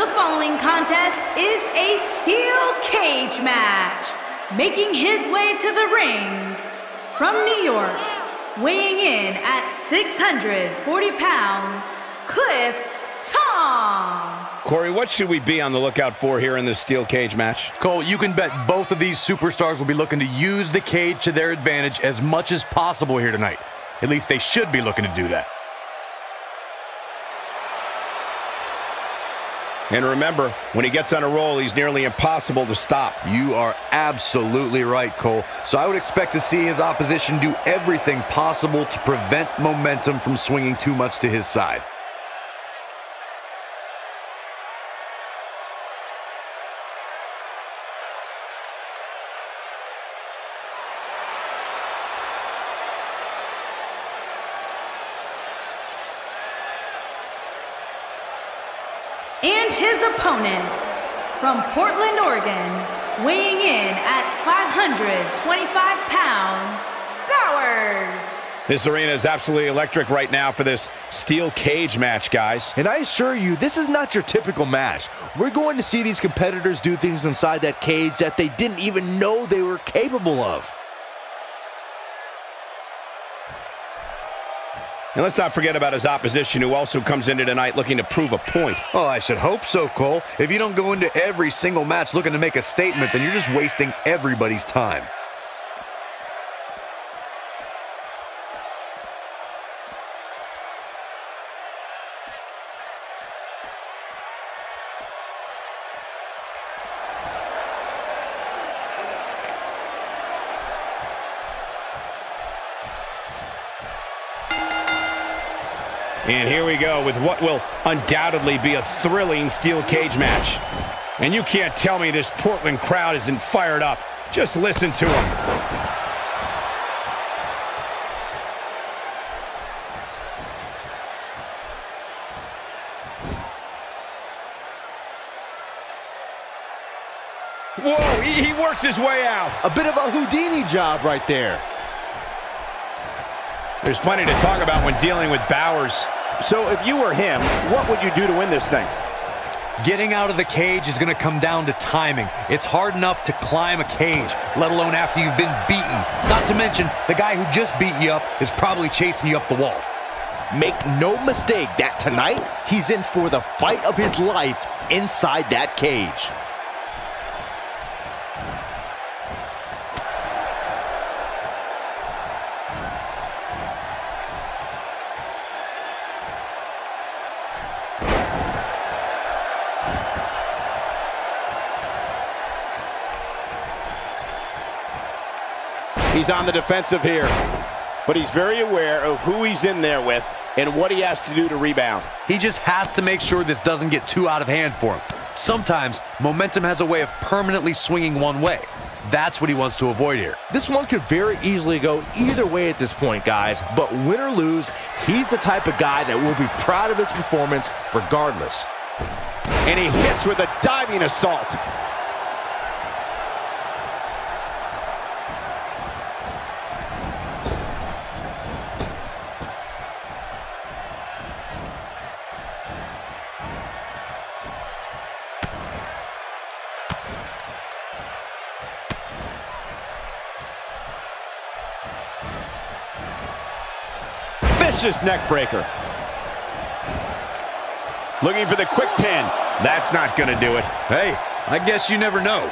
The following contest is a steel cage match. Making his way to the ring from New York, weighing in at 640 pounds, Cliff Tom. Corey, what should we be on the lookout for here in this steel cage match? Cole, you can bet both of these superstars will be looking to use the cage to their advantage as much as possible here tonight. At least they should be looking to do that. And remember, when he gets on a roll, he's nearly impossible to stop. You are absolutely right, Cole. So I would expect to see his opposition do everything possible to prevent momentum from swinging too much to his side. And his opponent from Portland, Oregon, weighing in at 525 pounds, Bowers. This arena is absolutely electric right now for this steel cage match, guys. And I assure you, this is not your typical match. We're going to see these competitors do things inside that cage that they didn't even know they were capable of. And let's not forget about his opposition, who also comes into tonight looking to prove a point. Oh, I should hope so, Cole. If you don't go into every single match looking to make a statement, then you're just wasting everybody's time. And here we go with what will undoubtedly be a thrilling steel cage match. And you can't tell me this Portland crowd isn't fired up. Just listen to them. Whoa, he, he works his way out. A bit of a Houdini job right there. There's plenty to talk about when dealing with Bowers. So if you were him, what would you do to win this thing? Getting out of the cage is going to come down to timing. It's hard enough to climb a cage, let alone after you've been beaten. Not to mention, the guy who just beat you up is probably chasing you up the wall. Make no mistake that tonight, he's in for the fight of his life inside that cage. He's on the defensive here, but he's very aware of who he's in there with and what he has to do to rebound. He just has to make sure this doesn't get too out of hand for him. Sometimes, momentum has a way of permanently swinging one way. That's what he wants to avoid here. This one could very easily go either way at this point, guys. But win or lose, he's the type of guy that will be proud of his performance regardless. And he hits with a diving assault. Vicious neck breaker. Looking for the quick pin. That's not going to do it. Hey, I guess you never know.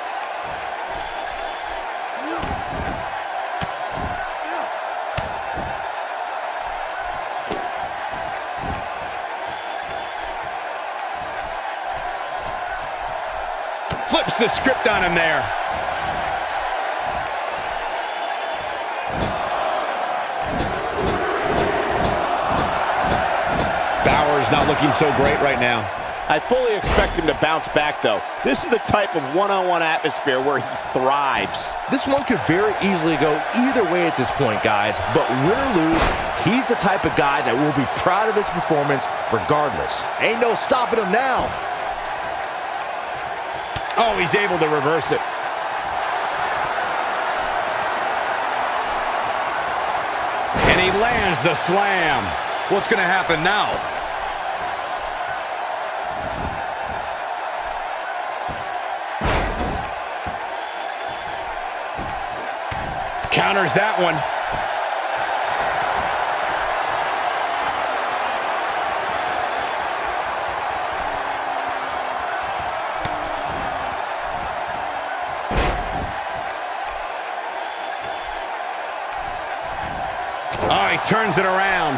Flips the script on him there. Bowers not looking so great right now. I fully expect him to bounce back, though. This is the type of one-on-one atmosphere where he thrives. This one could very easily go either way at this point, guys. But win or lose, he's the type of guy that will be proud of his performance regardless. Ain't no stopping him now. Oh, he's able to reverse it. And he lands the slam. What's going to happen now? Counters that one. Oh, he turns it around.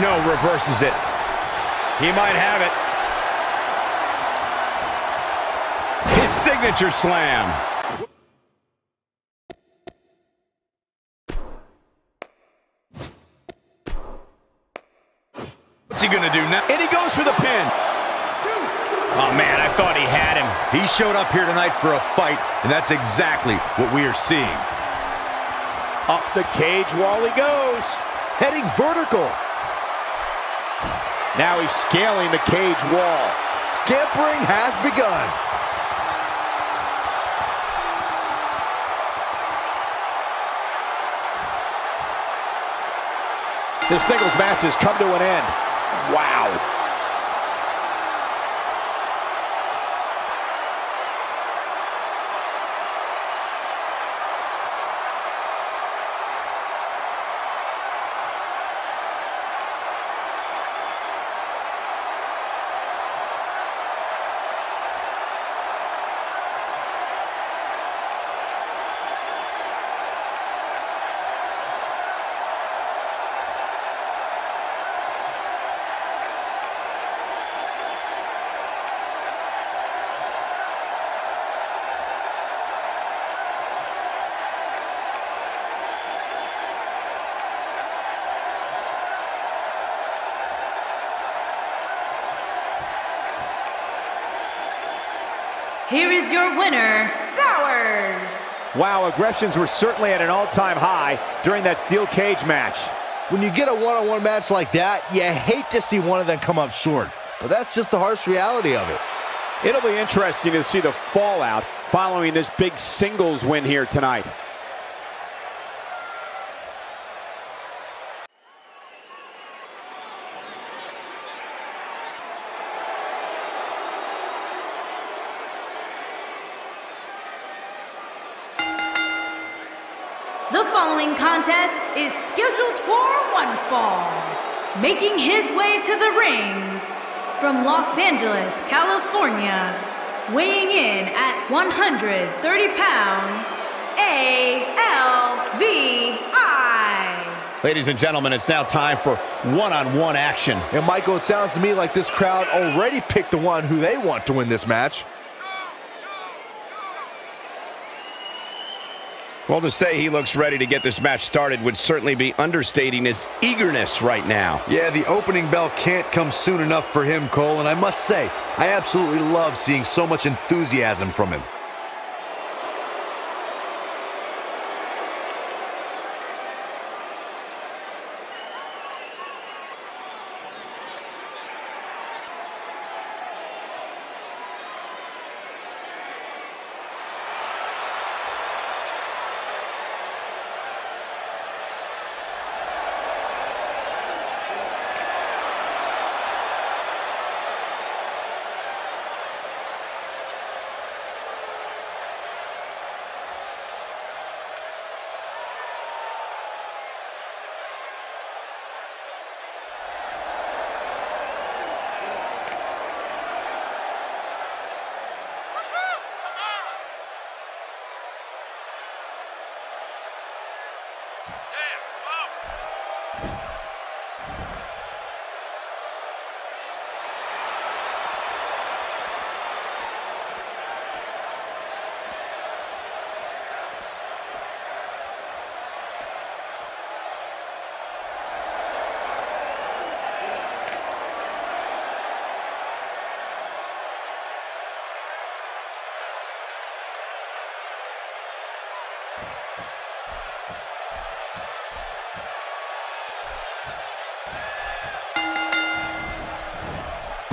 No, reverses it. He might have it. His signature slam. What's he gonna do now? And he goes for the pin. Oh, man, I thought he had him. He showed up here tonight for a fight, and that's exactly what we are seeing. Up the cage wall he goes. Heading vertical. Now he's scaling the cage wall. Scampering has begun. This singles match has come to an end. Wow. Here is your winner, Bowers. Wow, aggressions were certainly at an all-time high during that steel cage match. When you get a one-on-one -on -one match like that, you hate to see one of them come up short. But that's just the harsh reality of it. It'll be interesting to see the fallout following this big singles win here tonight. Making his way to the ring from Los Angeles, California, weighing in at 130 pounds, ALVI. Ladies and gentlemen, it's now time for one-on-one action. And Michael, it sounds to me like this crowd already picked the one who they want to win this match. Well, to say he looks ready to get this match started would certainly be understating his eagerness right now. Yeah, the opening bell can't come soon enough for him, Cole, and I must say, I absolutely love seeing so much enthusiasm from him.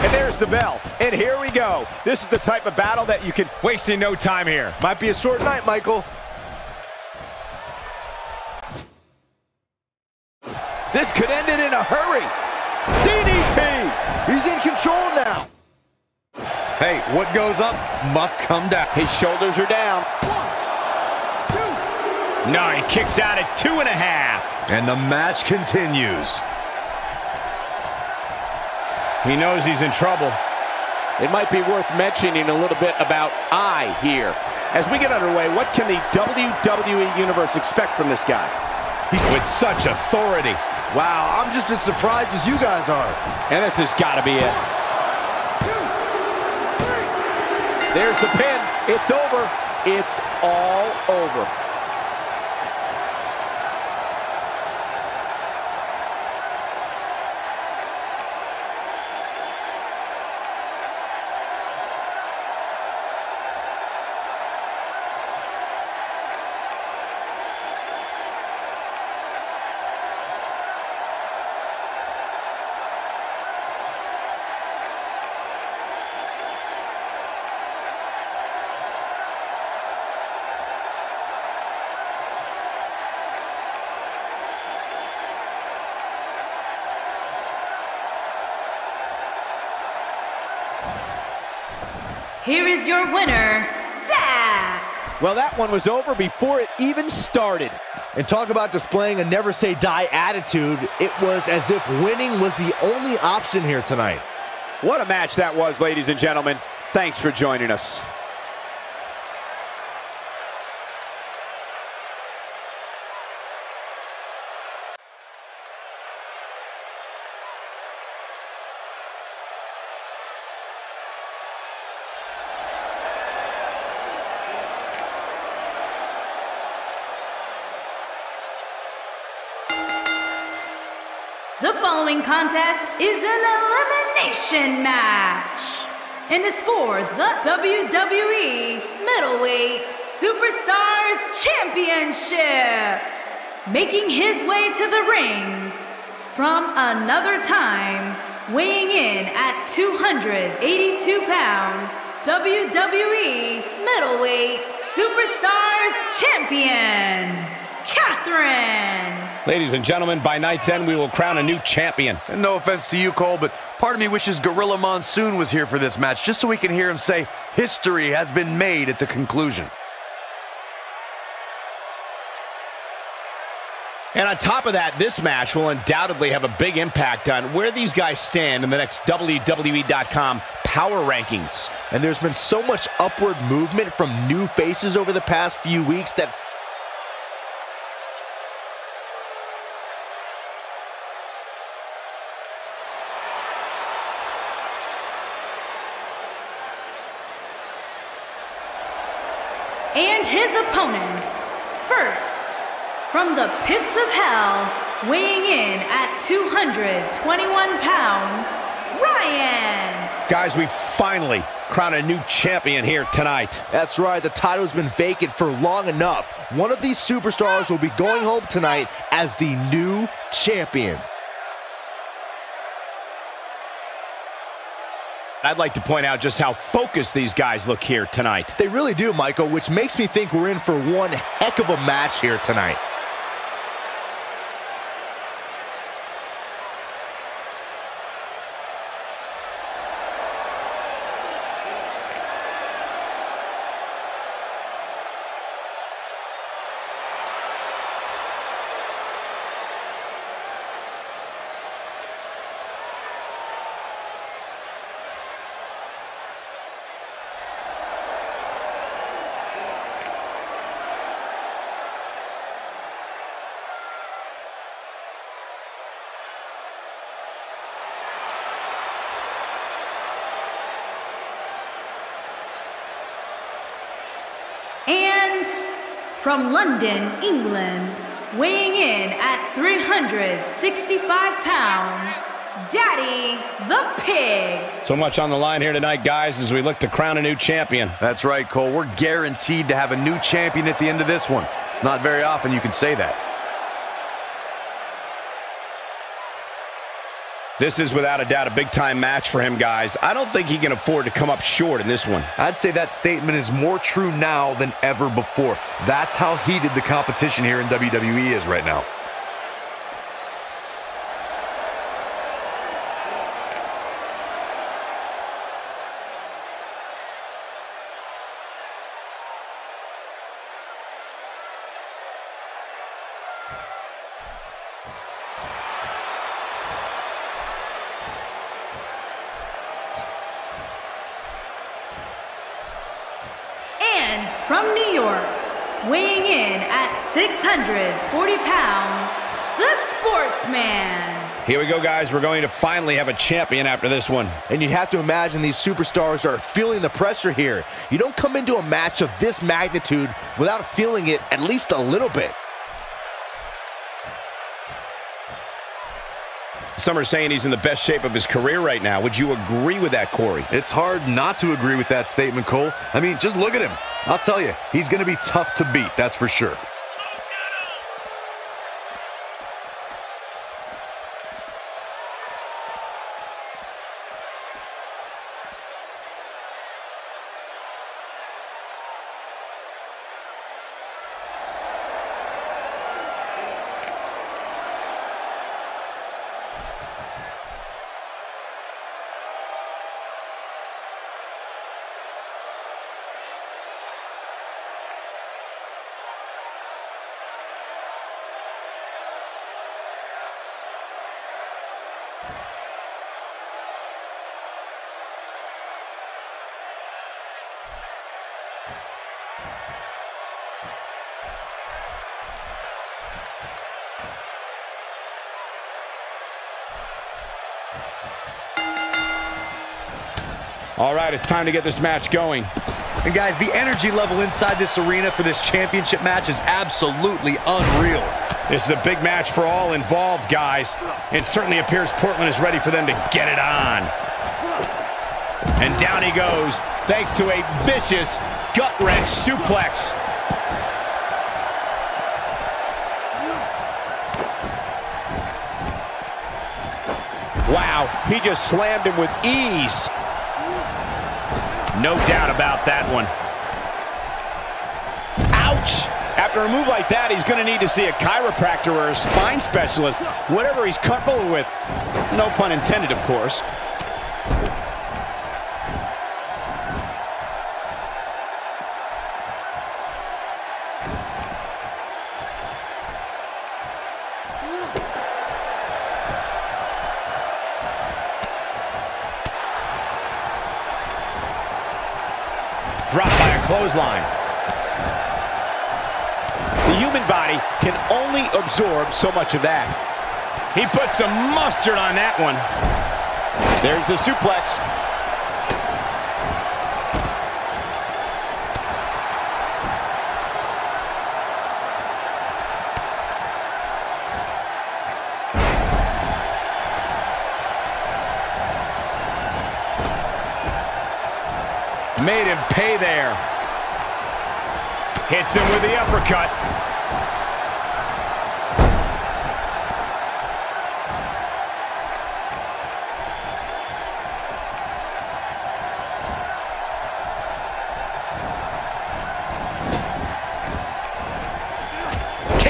And there's the bell. And here we go. This is the type of battle that you can... Wasting no time here. Might be a short night, Michael. This could end it in a hurry. DDT! He's in control now. Hey, what goes up must come down. His shoulders are down. No, he kicks out at two and a half. And the match continues. He knows he's in trouble. It might be worth mentioning a little bit about I here. As we get underway, what can the WWE Universe expect from this guy? He's with such authority. Wow, I'm just as surprised as you guys are. And this has got to be it. There's the pin. It's over. It's all over. Here is your winner, Zack. Well, that one was over before it even started. And talk about displaying a never say die attitude. It was as if winning was the only option here tonight. What a match that was, ladies and gentlemen. Thanks for joining us. The following contest is an elimination match and is for the WWE Middleweight Superstars Championship. Making his way to the ring from another time, weighing in at 282 pounds, WWE Middleweight Superstars Champion, Catherine. Ladies and gentlemen, by night's end, we will crown a new champion. And no offense to you, Cole, but part of me wishes Gorilla Monsoon was here for this match, just so we can hear him say, history has been made at the conclusion. And on top of that, this match will undoubtedly have a big impact on where these guys stand in the next WWE.com power rankings. And there's been so much upward movement from new faces over the past few weeks that and his opponents. First, from the pits of hell, weighing in at 221 pounds, Ryan. Guys, we finally crown a new champion here tonight. That's right, the title's been vacant for long enough. One of these superstars will be going home tonight as the new champion. I'd like to point out just how focused these guys look here tonight. They really do, Michael, which makes me think we're in for one heck of a match here tonight. And from London, England, weighing in at 365 pounds, Daddy the Pig. So much on the line here tonight, guys, as we look to crown a new champion. That's right, Cole. We're guaranteed to have a new champion at the end of this one. It's not very often you can say that. This is without a doubt a big-time match for him, guys. I don't think he can afford to come up short in this one. I'd say that statement is more true now than ever before. That's how heated the competition here in WWE is right now. Guys. We're going to finally have a champion after this one. And you'd have to imagine these superstars are feeling the pressure here. You don't come into a match of this magnitude without feeling it at least a little bit. Some are saying he's in the best shape of his career right now. Would you agree with that, Corey? It's hard not to agree with that statement, Cole. I mean, just look at him. I'll tell you, he's going to be tough to beat, that's for sure. All right, it's time to get this match going. And guys, the energy level inside this arena for this championship match is absolutely unreal. This is a big match for all involved, guys. It certainly appears Portland is ready for them to get it on. And down he goes, thanks to a vicious gut-wrench suplex. Wow, he just slammed him with ease. No doubt about that one. Ouch! After a move like that, he's going to need to see a chiropractor or a spine specialist, whatever he's comfortable with. No pun intended, of course. Absorb so much of that. He put some mustard on that one. There's the suplex. Made him pay there. Hits him with the uppercut.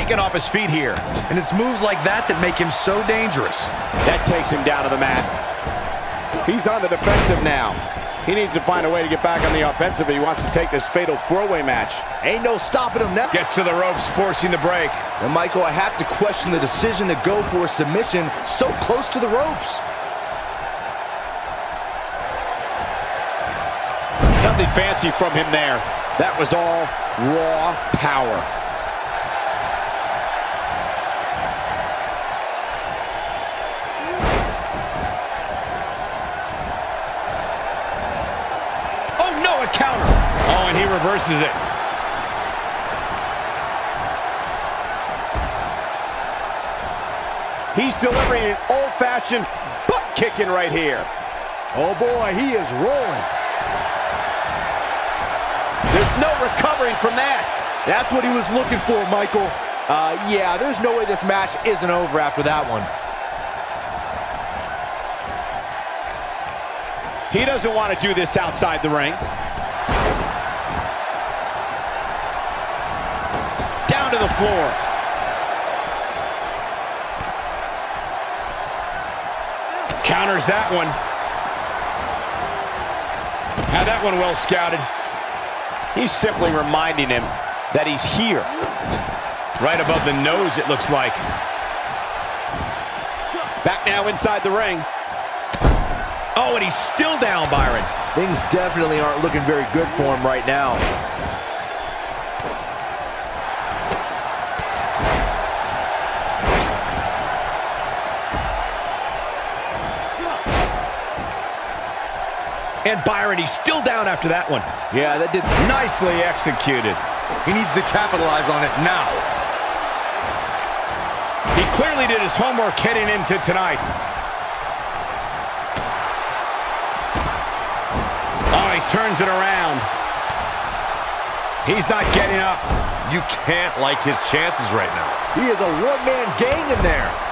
Taken off his feet here. And it's moves like that that make him so dangerous. That takes him down to the mat. He's on the defensive now. He needs to find a way to get back on the offensive if he wants to take this fatal four-way match. Ain't no stopping him now. Gets to the ropes, forcing the break. And Michael, I have to question the decision to go for a submission so close to the ropes. Nothing fancy from him there. That was all raw power. And he reverses it. He's delivering an old-fashioned butt kicking right here. Oh boy, he is rolling. There's no recovering from that. That's what he was looking for, Michael. Uh, yeah, there's no way this match isn't over after that one. He doesn't want to do this outside the ring. The floor. Counters that one. Had that one well scouted. He's simply reminding him that he's here. Right above the nose, it looks like. Back now inside the ring. Oh, and he's still down, Byron. Things definitely aren't looking very good for him right now. And Byron, he's still down after that one. Yeah, that did nicely executed. He needs to capitalize on it now. He clearly did his homework heading into tonight. Oh, he turns it around. He's not getting up. You can't like his chances right now. He is a one-man gang in there.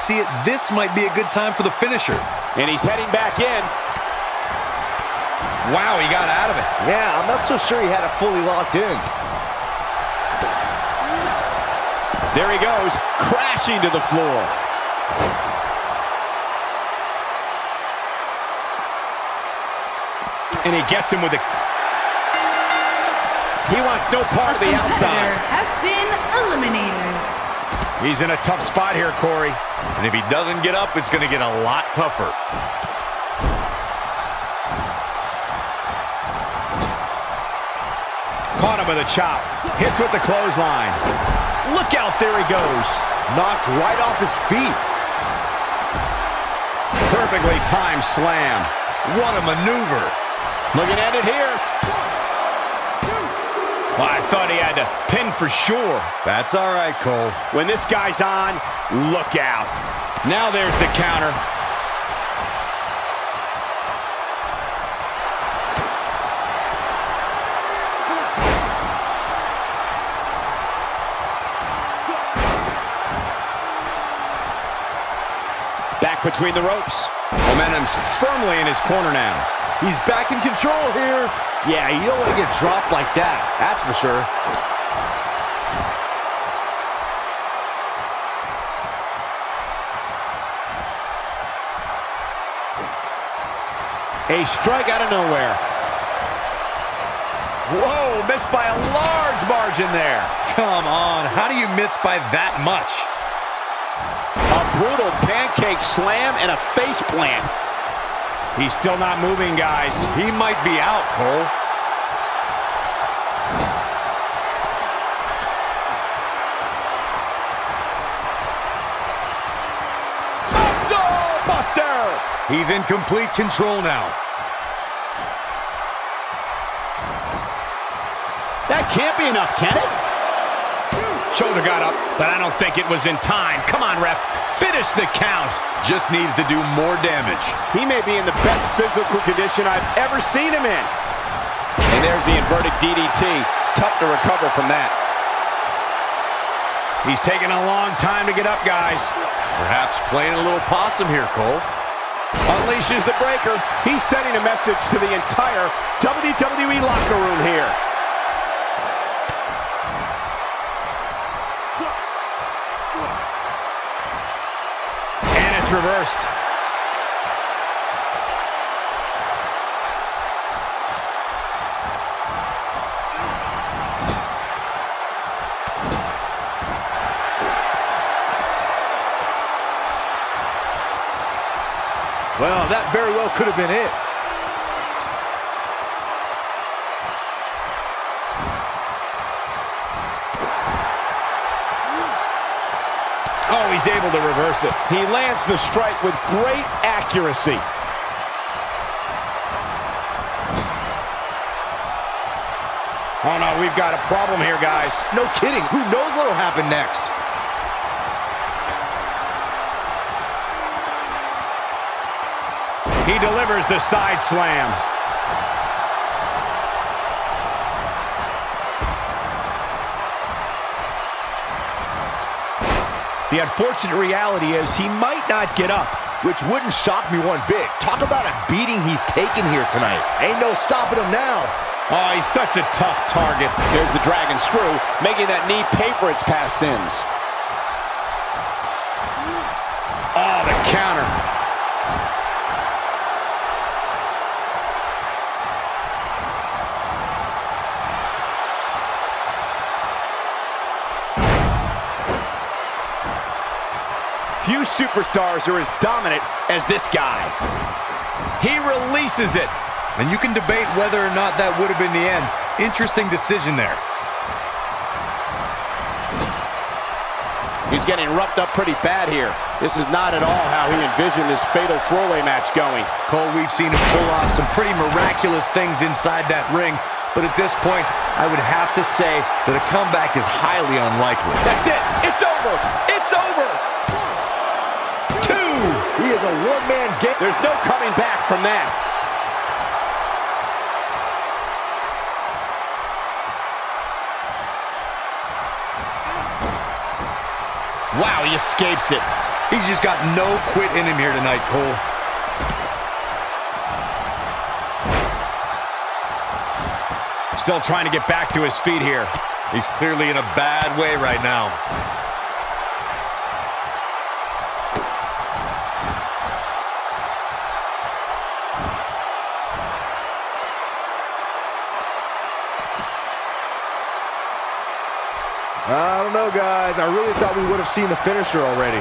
See it, this might be a good time for the finisher. And he's heading back in. Wow, he got out of it. Yeah, I'm not so sure he had it fully locked in. There he goes, crashing to the floor. And he gets him with the... He wants no part of the outside. has been eliminated. He's in a tough spot here, Corey. And if he doesn't get up, it's going to get a lot tougher. Caught him with a chop. Hits with the clothesline. Look out, there he goes. Knocked right off his feet. Perfectly timed slam. What a maneuver. Looking at it here. Well, I thought he had to pin for sure. That's all right, Cole. When this guy's on, look out. Now there's the counter. Back between the ropes. Momentum's firmly in his corner now. He's back in control here. Yeah, you don't want to get dropped like that. That's for sure. A strike out of nowhere. Whoa, missed by a large margin there. Come on. How do you miss by that much? A brutal pancake slam and a face plant. He's still not moving, guys. He might be out, Cole. Buster! He's in complete control now. That can't be enough, can it? Shoulder got up, but I don't think it was in time. Come on, ref. Finish the count. Just needs to do more damage. He may be in the best physical condition I've ever seen him in. And there's the inverted DDT. Tough to recover from that. He's taking a long time to get up, guys. Perhaps playing a little possum here, Cole. Unleashes the breaker. He's sending a message to the entire WWE locker room here. Reversed. Well, that very well could have been it. Oh, he's able to reverse it. He lands the strike with great accuracy. Oh, no, we've got a problem here, guys. No kidding. Who knows what'll happen next? He delivers the side slam. The unfortunate reality is he might not get up. Which wouldn't shock me one bit. Talk about a beating he's taken here tonight. Ain't no stopping him now. Oh, he's such a tough target. There's the dragon screw, making that knee pay for its past sins. Superstars are as dominant as this guy. He releases it. And you can debate whether or not that would have been the end. Interesting decision there. He's getting roughed up pretty bad here. This is not at all how he envisioned this fatal four-way match going. Cole, we've seen him pull off some pretty miraculous things inside that ring, but at this point, I would have to say that a comeback is highly unlikely. That's it. It's over. It's over. Is a one-man game. There's no coming back from that. Wow, he escapes it. He's just got no quit in him here tonight, Cole. Still trying to get back to his feet here. He's clearly in a bad way right now. Know, guys. I really thought we would have seen the finisher already.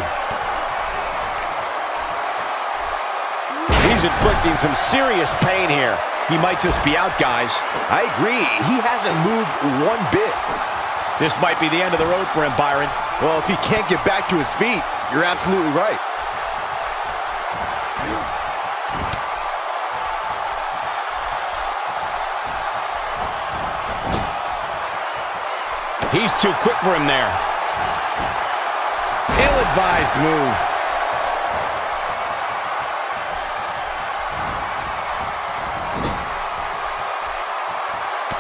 He's inflicting some serious pain here. He might just be out, guys. I agree. He hasn't moved one bit. This might be the end of the road for him, Byron. Well, if he can't get back to his feet, you're absolutely right. He's too quick for him there. Ill-advised move.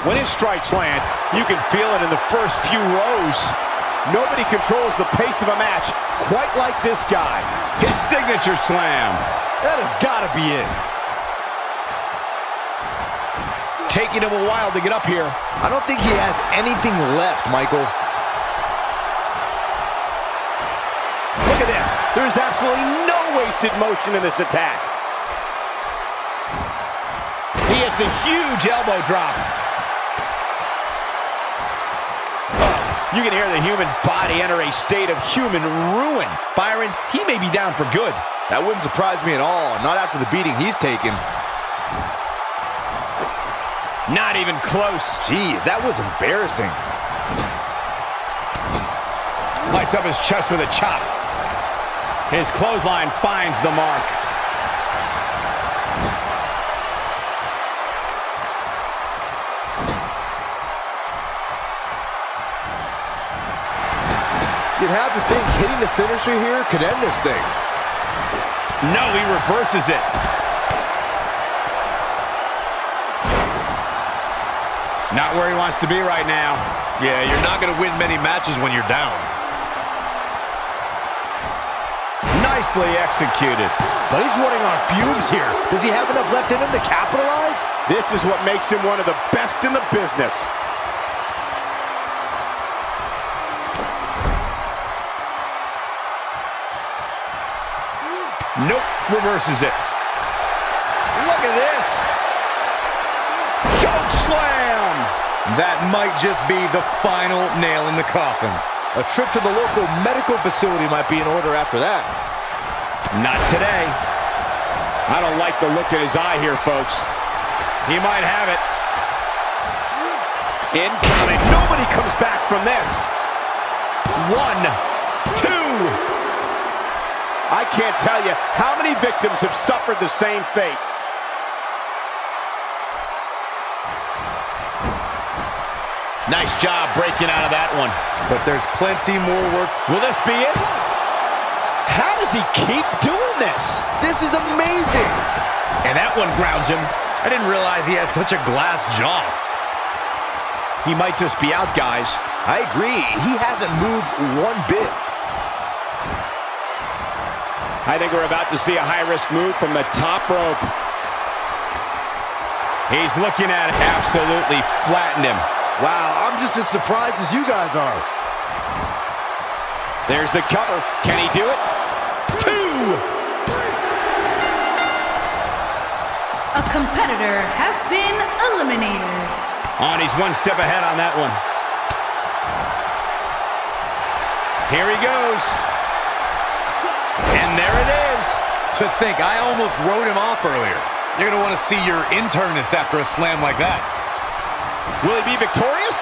When his strikes land, you can feel it in the first few rows. Nobody controls the pace of a match quite like this guy. His signature slam. That has got to be it. Taking him a while to get up here. I don't think he has anything left, Michael. Look at this. There's absolutely no wasted motion in this attack. He hits a huge elbow drop. Oh, you can hear the human body enter a state of human ruin. Byron, he may be down for good. That wouldn't surprise me at all, not after the beating he's taken. Not even close. Jeez, that was embarrassing. Lights up his chest with a chop. His clothesline finds the mark. You'd have to think hitting the finisher here could end this thing. No, he reverses it. Not where he wants to be right now. Yeah, you're not going to win many matches when you're down. Nicely executed. But he's running on fumes here. Does he have enough left in him to capitalize? This is what makes him one of the best in the business. Nope, reverses it. That might just be the final nail in the coffin. A trip to the local medical facility might be in order after that. Not today. I don't like the look in his eye here, folks. He might have it. Incoming. Nobody comes back from this. One, two. I can't tell you how many victims have suffered the same fate. Nice job breaking out of that one. But there's plenty more work. Will this be it? How does he keep doing this? This is amazing. And that one grounds him. I didn't realize he had such a glass jaw. He might just be out, guys. I agree. He hasn't moved one bit. I think we're about to see a high-risk move from the top rope. He's looking at it. Absolutely flattened him. Wow, I'm just as surprised as you guys are. There's the cover. Can he do it? Two! A competitor has been eliminated. On, he's one step ahead on that one. Here he goes. And there it is. To think, I almost wrote him off earlier. You're going to want to see your internist after a slam like that. Will he be victorious?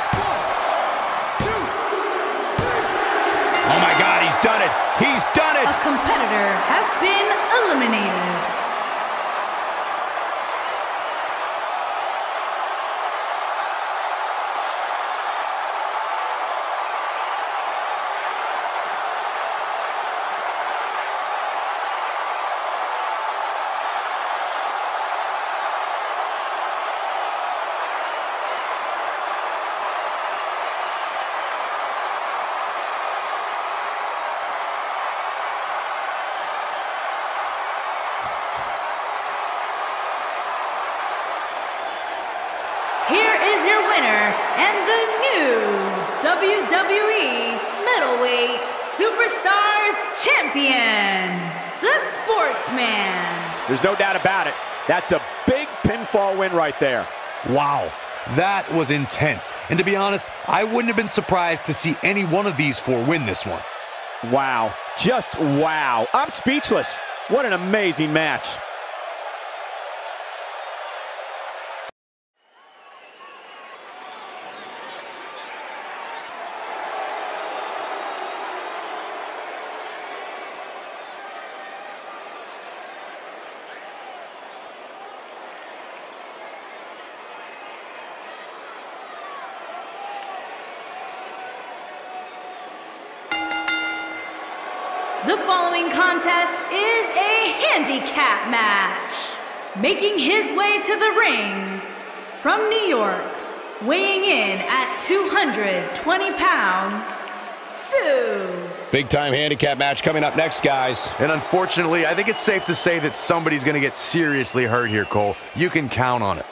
Oh my God, he's done it. He's done it. A competitor has been eliminated. Here is your winner and the new WWE Middleweight Superstars Champion, the Sportsman. There's no doubt about it. That's a big pinfall win right there. Wow, that was intense. And to be honest, I wouldn't have been surprised to see any one of these four win this one. Wow. Just wow. I'm speechless. What an amazing match. The following contest is a handicap match. Making his way to the ring from New York, weighing in at 220 pounds, Sue. Big time handicap match coming up next, guys. And unfortunately, I think it's safe to say that somebody's going to get seriously hurt here, Cole. You can count on it.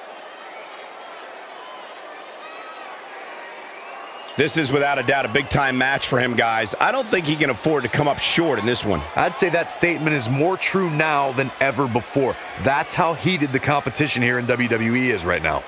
This is without a doubt a big time match for him, guys. I don't think he can afford to come up short in this one. I'd say that statement is more true now than ever before. That's how heated the competition here in WWE is right now.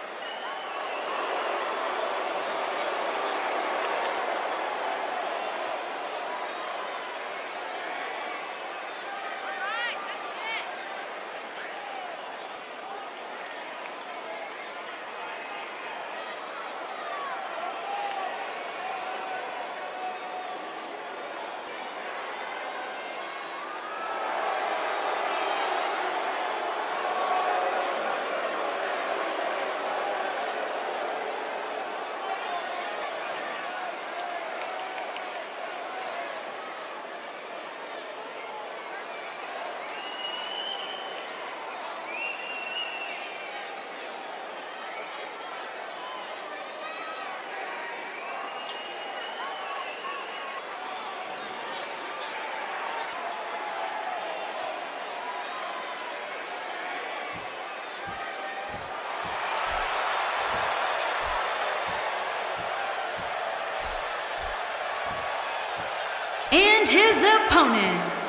And his opponents,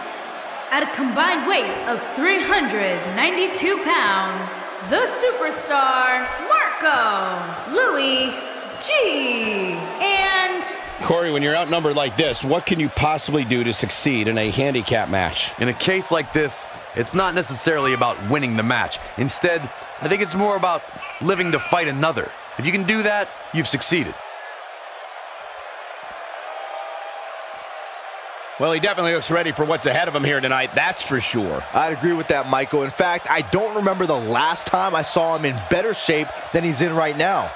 at a combined weight of 392 pounds, the superstar Marco Louis G. And Corey, when you're outnumbered like this, what can you possibly do to succeed in a handicap match? In a case like this, it's not necessarily about winning the match. Instead, I think it's more about living to fight another. If you can do that, you've succeeded. Well, he definitely looks ready for what's ahead of him here tonight, that's for sure. I'd agree with that, Michael. In fact, I don't remember the last time I saw him in better shape than he's in right now.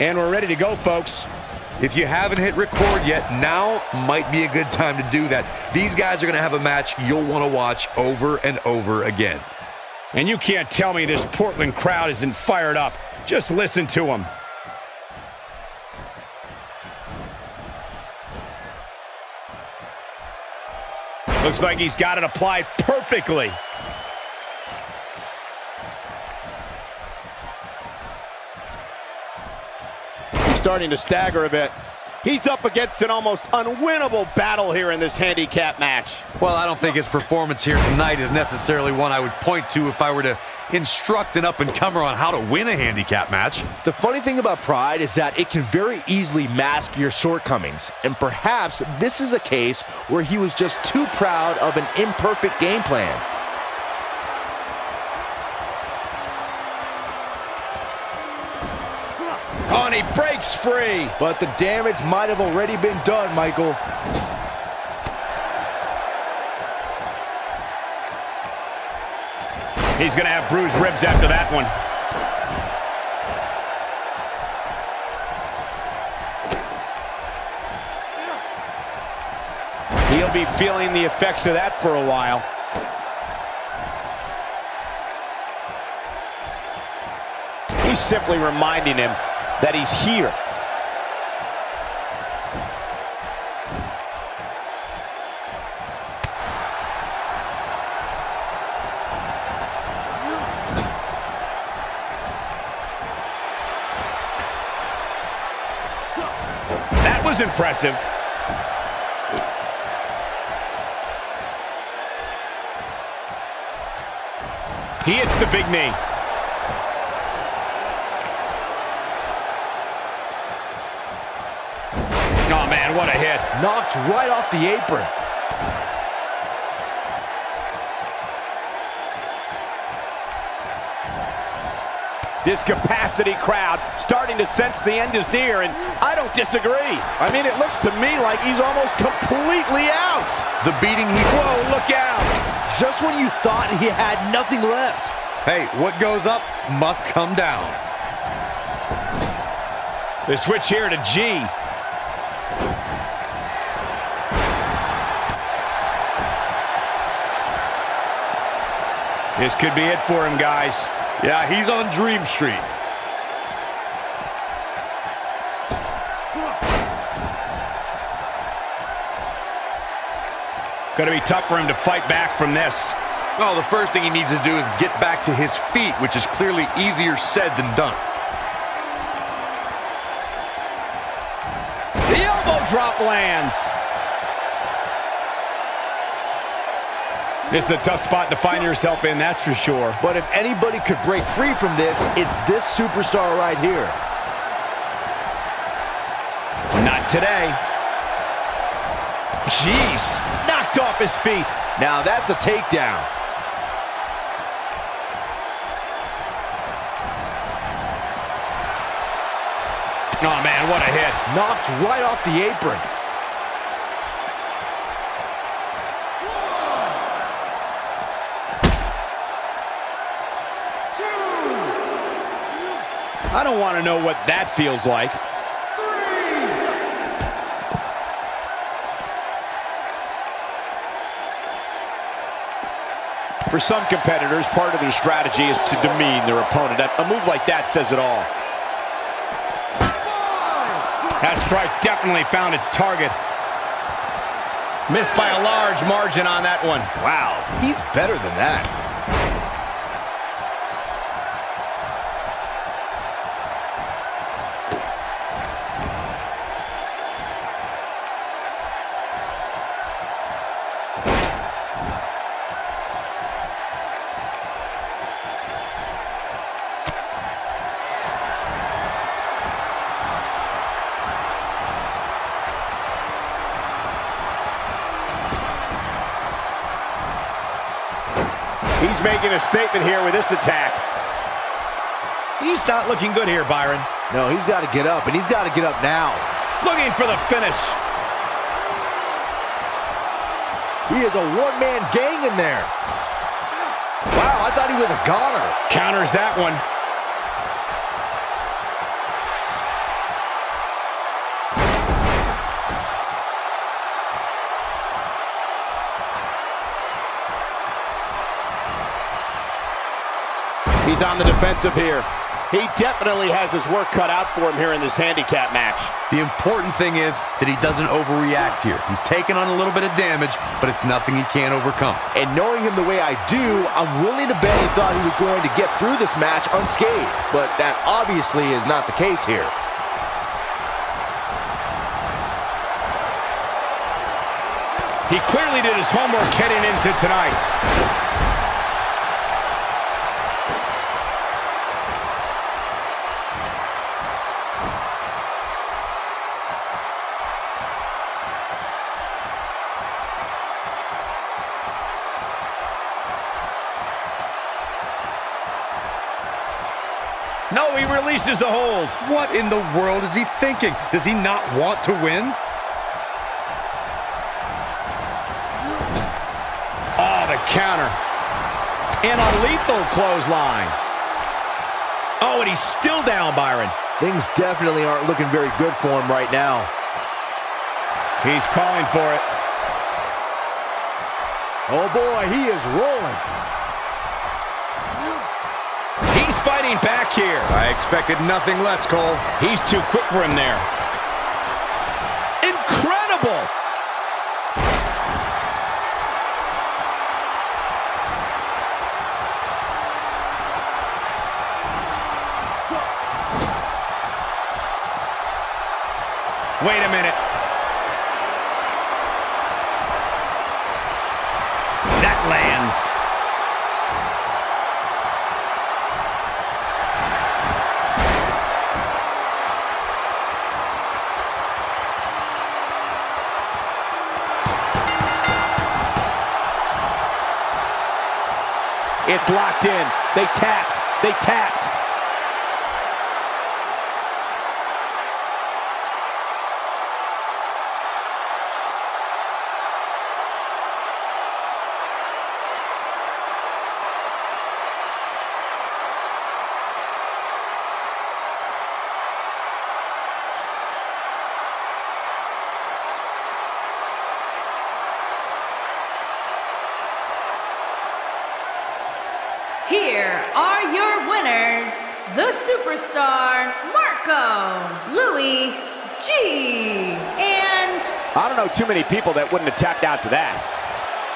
And we're ready to go, folks. If you haven't hit record yet, now might be a good time to do that. These guys are going to have a match you'll want to watch over and over again. And you can't tell me this Portland crowd isn't fired up. Just listen to them. Looks like he's got it applied perfectly. Starting to stagger a bit. He's up against an almost unwinnable battle here in this handicap match. Well, I don't think his performance here tonight is necessarily one I would point to if I were to instruct an up-and-comer on how to win a handicap match. The funny thing about pride is that it can very easily mask your shortcomings. And perhaps this is a case where he was just too proud of an imperfect game plan. Oh, and he breaks free. But the damage might have already been done, Michael. He's going to have bruised ribs after that one. He'll be feeling the effects of that for a while. He's simply reminding him that he's here. That was impressive. He hits the big knee. Oh, man, what a hit. Knocked right off the apron. This capacity crowd starting to sense the end is near, and I don't disagree. I mean, it looks to me like he's almost completely out. The beating he... Whoa, look out. Just when you thought he had nothing left. Hey, what goes up must come down. The switch here to G. This could be it for him, guys. Yeah, he's on Dream Street. Going to be tough for him to fight back from this. Well, the first thing he needs to do is get back to his feet, which is clearly easier said than done. The elbow drop lands. This is a tough spot to find yourself in, that's for sure. But if anybody could break free from this, it's this superstar right here. Not today. Jeez, knocked off his feet. Now that's a takedown. Oh, man, what a hit. Knocked right off the apron. I don't want to know what that feels like. For some competitors, part of their strategy is to demean their opponent. A move like that says it all. That strike definitely found its target. Missed by a large margin on that one. Wow, he's better than that. Making a statement here with this attack. He's not looking good here, Byron. No, he's got to get up, and he's got to get up now. Looking for the finish. He is a one-man gang in there. Wow, I thought he was a goner. Counters that one. He's on the defensive here. He definitely has his work cut out for him here in this handicap match. The important thing is that he doesn't overreact here. He's taken on a little bit of damage, but it's nothing he can't overcome. And knowing him the way I do, I'm willing to bet he thought he was going to get through this match unscathed. But that obviously is not the case here. He clearly did his homework heading into tonight. Releases the hold. What in the world is he thinking? Does he not want to win? Oh, the counter. And a lethal clothesline. Oh, and he's still down, Byron. Things definitely aren't looking very good for him right now. He's calling for it. Oh boy, he is rolling. He's fighting back here. I expected nothing less, Cole. He's too quick for him there. Incredible! Wait a minute. It's locked in. They tapped. They tapped. Here are your winners, the superstar Marco, Louis G, and I don't know too many people that wouldn't have tapped out to that.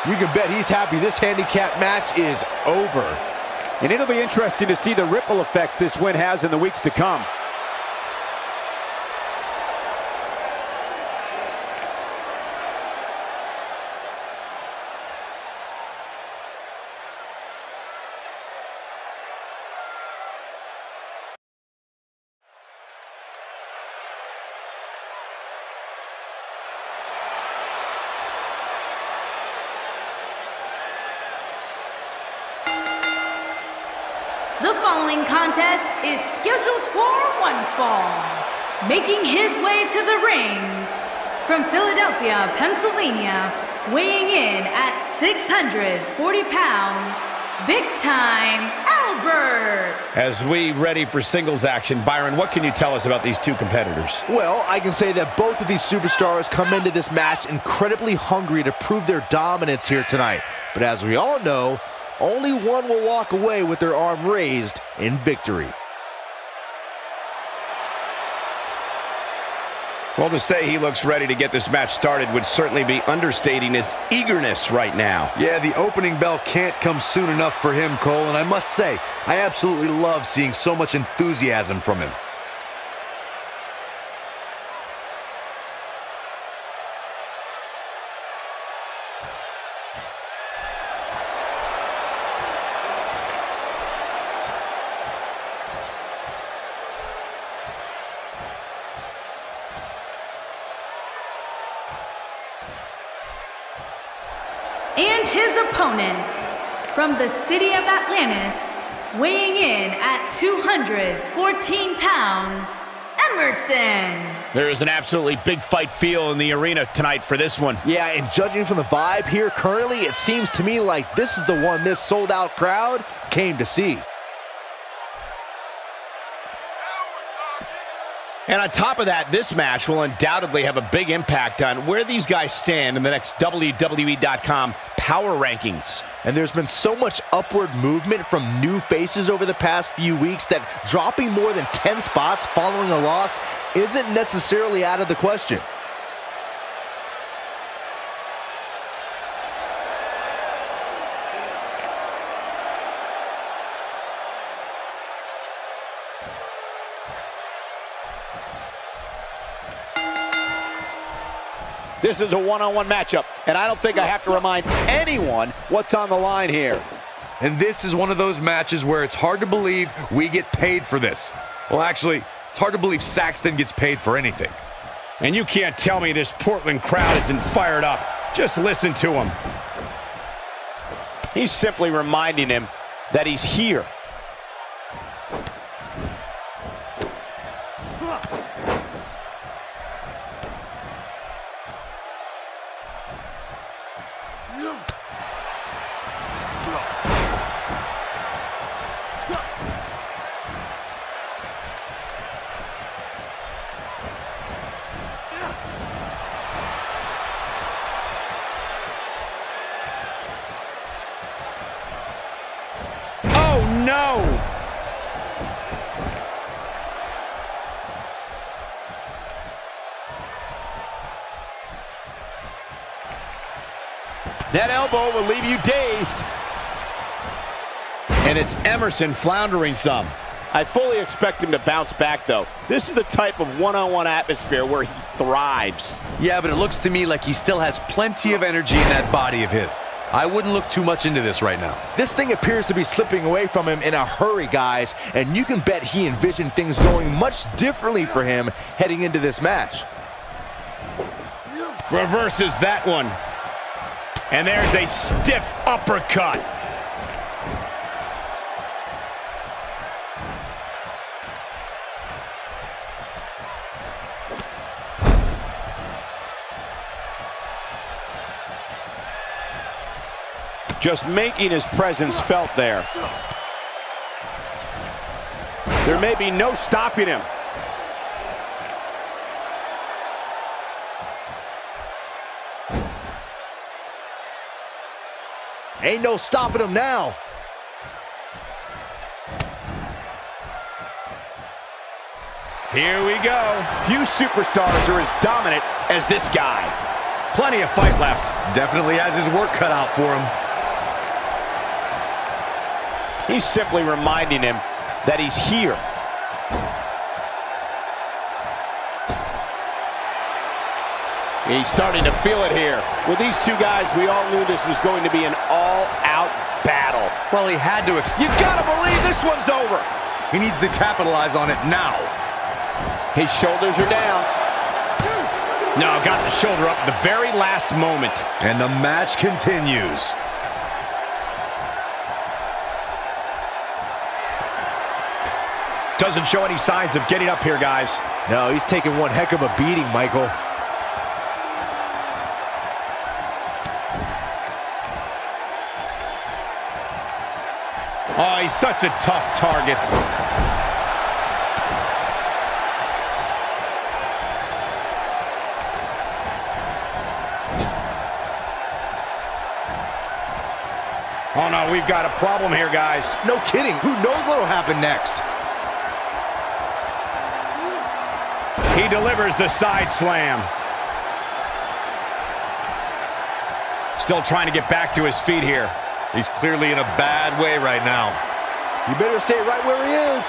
You can bet he's happy this handicap match is over. And it'll be interesting to see the ripple effects this win has in the weeks to come. The following contest is scheduled for one fall. Making his way to the ring from Philadelphia, Pennsylvania, weighing in at 640 pounds, big time Albert. As we ready for singles action, Byron, what can you tell us about these two competitors? Well, I can say that both of these superstars come into this match incredibly hungry to prove their dominance here tonight. But as we all know, only one will walk away with their arm raised in victory. Well, to say he looks ready to get this match started would certainly be understating his eagerness right now. Yeah, the opening bell can't come soon enough for him, Cole, and I must say, I absolutely love seeing so much enthusiasm from him. And his opponent from the city of Atlantis, weighing in at 214 pounds, Emerson. There is an absolutely big fight feel in the arena tonight for this one. Yeah, and judging from the vibe here currently, it seems to me like this is the one this sold out crowd came to see. And on top of that, this match will undoubtedly have a big impact on where these guys stand in the next WWE.com power rankings. And there's been so much upward movement from new faces over the past few weeks that dropping more than 10 spots following a loss isn't necessarily out of the question. This is a one-on-one -on -one matchup, and I don't think I have to remind anyone what's on the line here. And this is one of those matches where it's hard to believe we get paid for this. Well, actually, it's hard to believe Saxton gets paid for anything. And you can't tell me this Portland crowd isn't fired up. Just listen to him. He's simply reminding him that he's here. That elbow will leave you dazed. And it's Emerson floundering some. I fully expect him to bounce back, though. This is the type of one-on-one -on -one atmosphere where he thrives. Yeah, but it looks to me like he still has plenty of energy in that body of his. I wouldn't look too much into this right now. This thing appears to be slipping away from him in a hurry, guys, and you can bet he envisioned things going much differently for him heading into this match. Reverses that one. And there's a stiff uppercut. Just making his presence felt there. There may be no stopping him. Ain't no stopping him now. Here we go. Few superstars are as dominant as this guy. Plenty of fight left. Definitely has his work cut out for him. He's simply reminding him that he's here. He's starting to feel it here. With these two guys, we all knew this was going to be an all-out battle. Well, he had to. You gotta believe this one's over. He needs to capitalize on it now. His shoulders are down. No, got the shoulder up the very last moment. And the match continues. Doesn't show any signs of getting up here, guys. No, he's taking one heck of a beating, Michael. Oh, he's such a tough target. Oh, no, we've got a problem here, guys. No kidding. Who knows what'll happen next? He delivers the side slam. Still trying to get back to his feet here. He's clearly in a bad way right now. You better stay right where he is.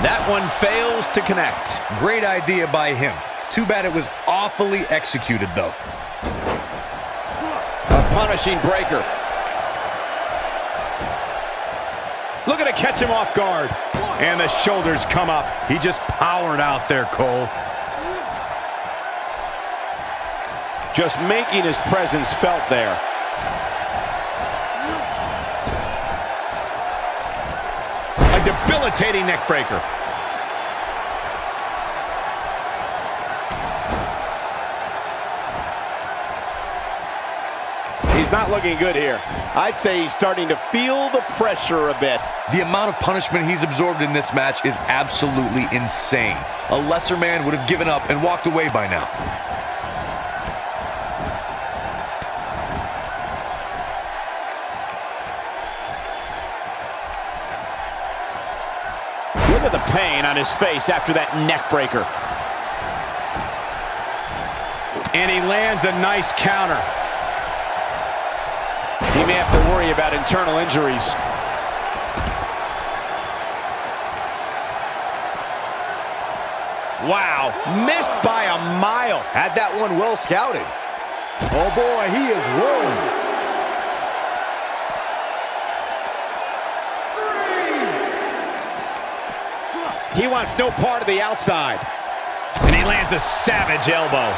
That one fails to connect. Great idea by him. Too bad it was awfully executed, though. A punishing breaker. Looking to catch him off guard. And the shoulders come up. He just powered out there, Cole. Just making his presence felt there. A debilitating neckbreaker. He's not looking good here. I'd say he's starting to feel the pressure a bit. The amount of punishment he's absorbed in this match is absolutely insane. A lesser man would have given up and walked away by now. The pain on his face after that neck breaker. And he lands a nice counter. He may have to worry about internal injuries. Wow, missed by a mile. Had that one well scouted. Oh boy, he is rolling. He wants no part of the outside. And he lands a savage elbow.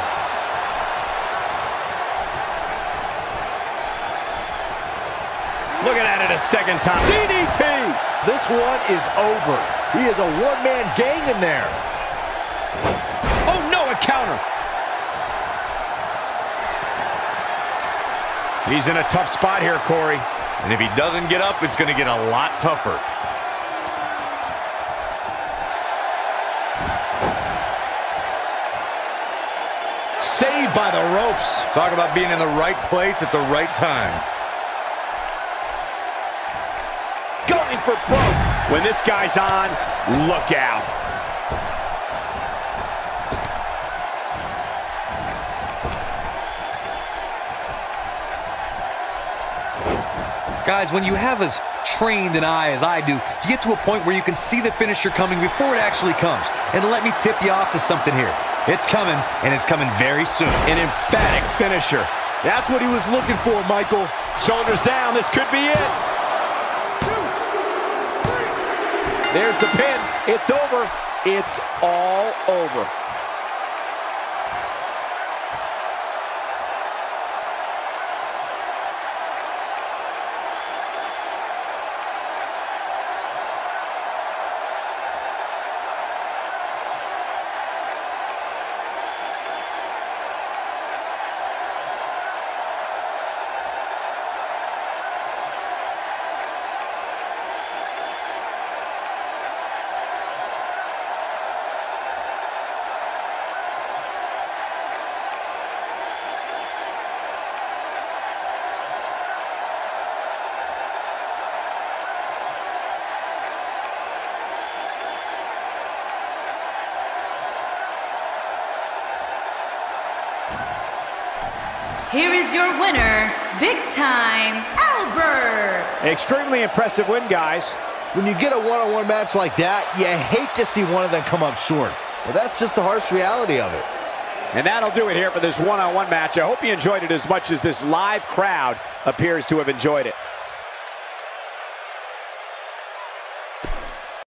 Looking at it a second time. DDT! This one is over. He is a one-man gang in there. Oh, no, a counter. He's in a tough spot here, Corey. And if he doesn't get up, it's going to get a lot tougher. Talk about being in the right place at the right time. Going for broke. When this guy's on, look out. Guys, when you have as trained an eye as I do, you get to a point where you can see the finisher coming before it actually comes. And let me tip you off to something here. It's coming, and it's coming very soon. An emphatic finisher. That's what he was looking for, Michael. Shoulders down. This could be it. There's the pin. It's over. It's all over. Here is your winner, Big Time Albert. Extremely impressive win, guys. When you get a one-on-one match like that, you hate to see one of them come up short. But that's just the harsh reality of it. And that'll do it here for this one-on-one match. I hope you enjoyed it as much as this live crowd appears to have enjoyed it.